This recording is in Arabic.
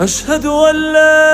أشهد أن لا